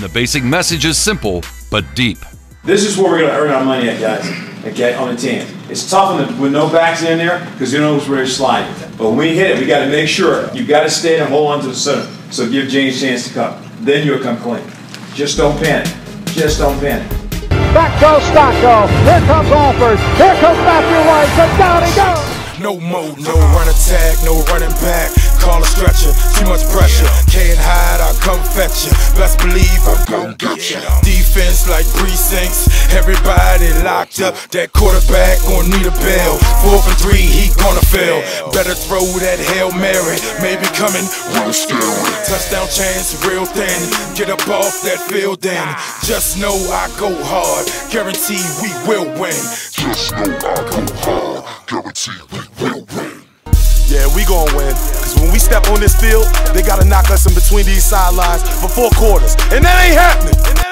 The basic message is simple but deep. This is where we're going to earn our money at, guys. Okay, on the 10. It's tough on the, with no backs in there because you know where to slide. But when we hit it, we got to make sure you got to stay and hold on to the center. So give James a chance to come. Then you'll come clean. Just don't panic. Just don't panic. Back goes Stocko. Here comes Alford. Here comes Matthew White. And down he goes. No mode, no run attack, no running back. Call a stretcher, come fetch you. Best believe I'm gon' get you. Defense like precincts, everybody locked up. That quarterback gon' need a bell. Four for three, he gonna fail. Better throw that Hail Mary, maybe coming a steroid. Touchdown chance, real thin. Get up off that field then. Just know I go hard, guarantee we will win. Just know I go hard, guarantee we will win. Yeah, we gon' win. Cause when we step on this field, they gotta knock us in between these sidelines for four quarters. And that ain't happening.